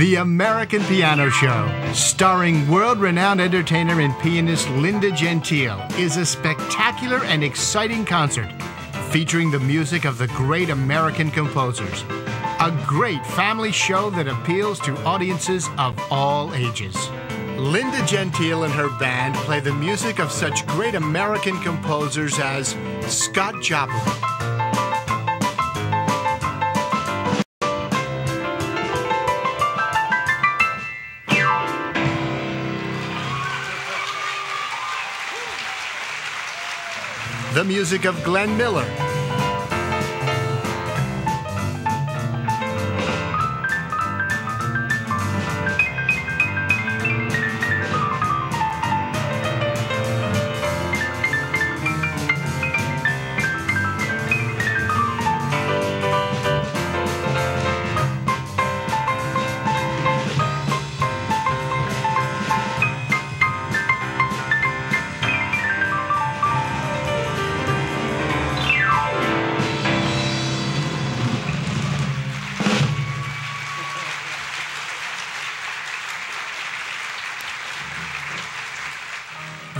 The American Piano Show, starring world renowned entertainer and pianist Linda Gentile, is a spectacular and exciting concert featuring the music of the great American composers. A great family show that appeals to audiences of all ages. Linda Gentile and her band play the music of such great American composers as Scott Joplin. The music of Glenn Miller.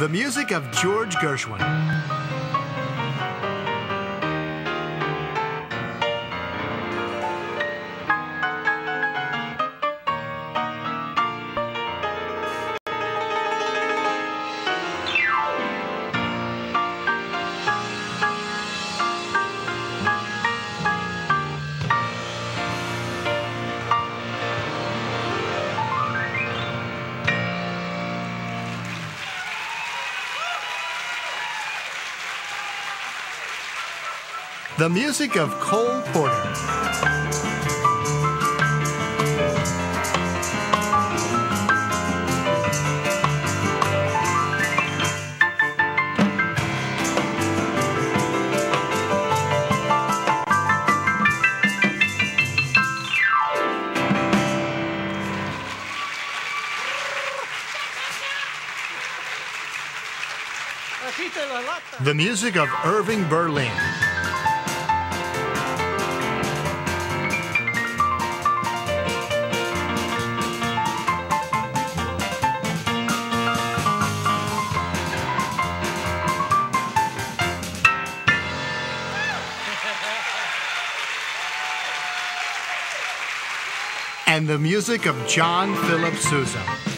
The music of George Gershwin. The music of Cole Porter. The music of Irving Berlin. And the music of John Philip Sousa.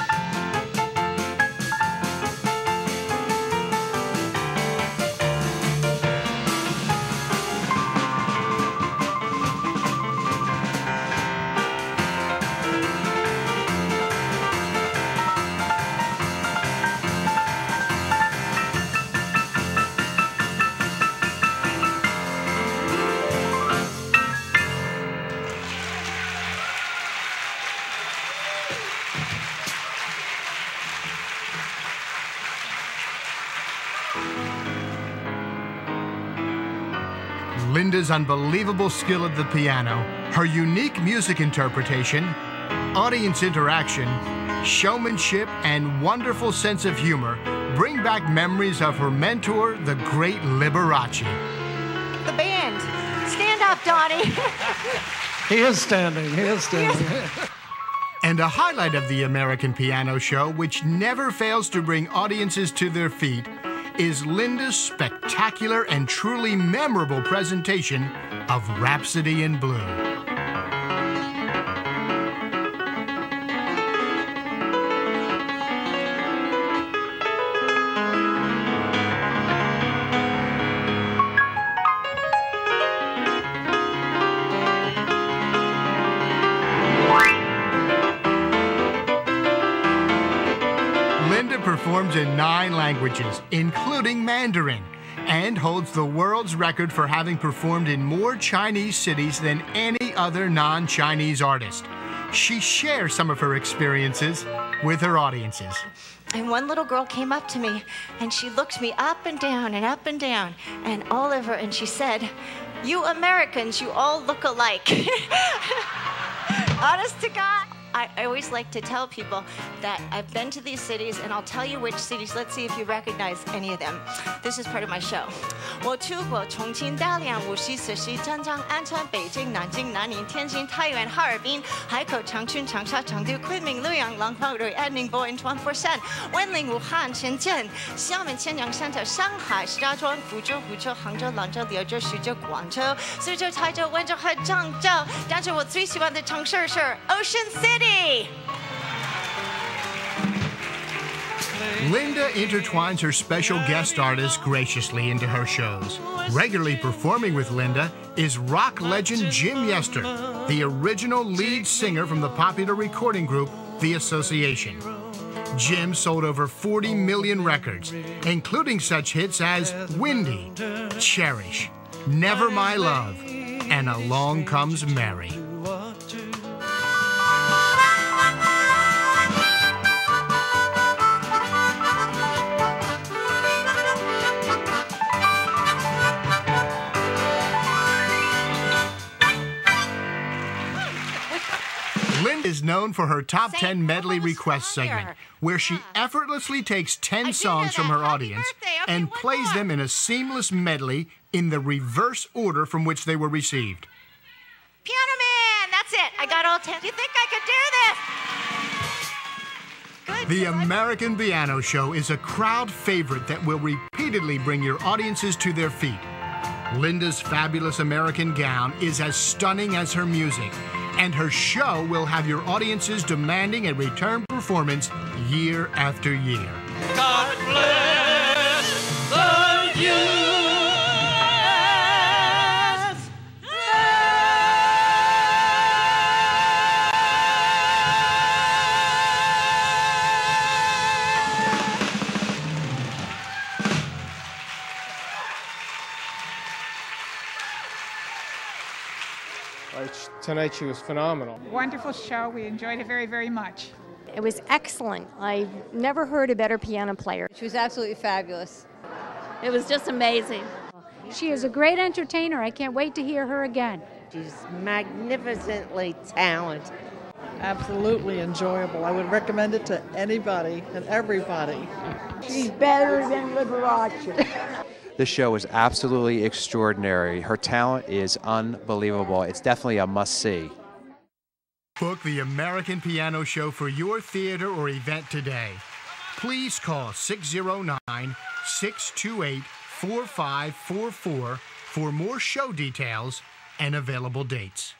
Linda's unbelievable skill at the piano, her unique music interpretation, audience interaction, showmanship, and wonderful sense of humor bring back memories of her mentor, the great Liberace. The band. Stand up, Donnie. He is standing. He is standing. And a highlight of the American Piano Show, which never fails to bring audiences to their feet, is Linda's spectacular and truly memorable presentation of Rhapsody in Blue. Performs in nine languages, including Mandarin, and holds the world's record for having performed in more Chinese cities than any other non Chinese artist. She shares some of her experiences with her audiences. And one little girl came up to me and she looked me up and down and up and down and all over and she said, You Americans, you all look alike. Honest to God. I, I always like to tell people that I've been to these cities, and I'll tell you which cities. Let's see if you recognize any of them. This is part of my show. 我去过重庆、大连、无锡、四溪、湛江、安川、北京、南京、南宁、天津、太原、哈尔滨、海口、长春、长沙、成都、昆明、洛阳、廊坊、瑞安、宁波、银川、佛山、温岭、武汉、深圳、厦门、千阳、汕头、上海、石家庄、福州、湖州、杭州、兰州、柳州、徐州、广州、苏州、台州、温州和漳州。但是我最喜欢的城市是 Ocean City。 Linda intertwines her special guest artists graciously into her shows. Regularly performing with Linda is rock legend Jim Yester, the original lead singer from the popular recording group The Association. Jim sold over 40 million records, including such hits as Windy, Cherish, Never My Love, and Along Comes Mary. Is known for her top Say, 10 medley request segment, here? where she effortlessly takes 10 do songs from her audience. And plays them in a seamless medley in the reverse order from which they were received. Piano Man, that's it. I got all 10. You think I could do this? Good. The American Piano Show is a crowd favorite that will repeatedly bring your audiences to their feet. Linda's fabulous American gown is as stunning as her music, and her show will have your audiences demanding a return performance year after year. God bless the tonight she was phenomenal. Wonderful show. We enjoyed it very, very much. It was excellent. I've never heard a better piano player. She was absolutely fabulous. It was just amazing. She is a great entertainer. I can't wait to hear her again. She's magnificently talented. Absolutely enjoyable. I would recommend it to anybody and everybody. She's better than Liberace. This show is absolutely extraordinary. Her talent is unbelievable. It's definitely a must see. Book the American Piano Show for your theater or event today. Please call 609 628 4544 for more show details and available dates.